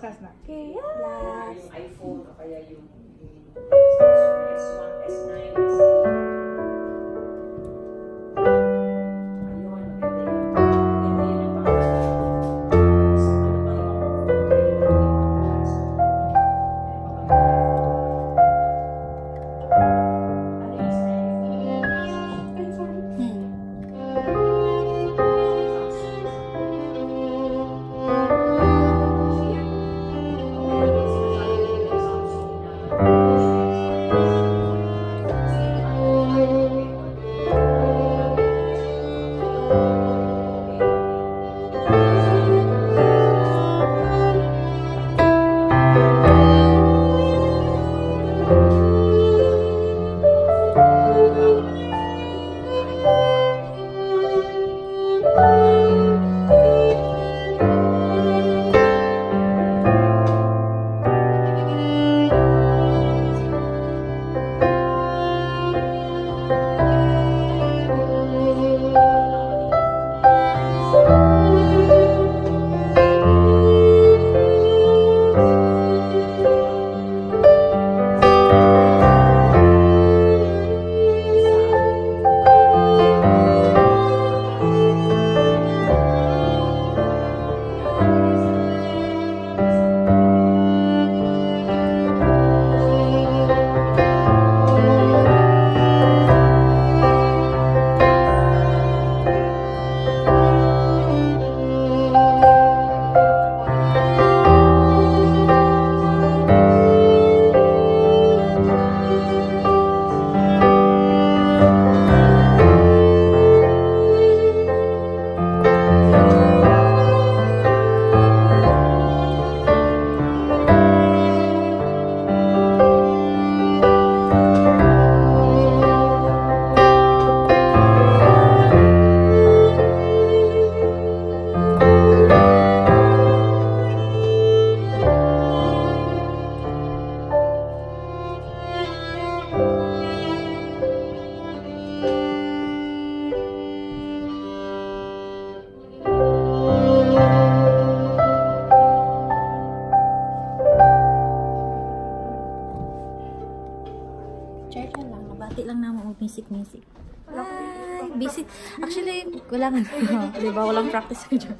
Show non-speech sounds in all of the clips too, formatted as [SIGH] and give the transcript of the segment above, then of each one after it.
Class na. Okay, Yung iPhone o kaya yung, yung Samsung S1, S9, lang. Nabati lang naman. Music-music. Hi! Busy. Actually, wala nga. [LAUGHS] [LAUGHS] Di ba? Walang practice ko dyan.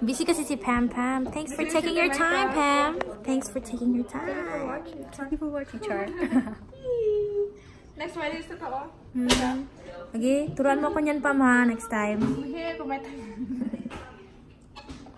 Busy kasi si Pam Pam. Thanks for taking your time, Pam. Thanks for taking your time. Thank you for watching, Char. [LAUGHS] Next Friday sa tao. Hmm. Okay, turuan mo ko niyan, Pam, ha? Next time. May time.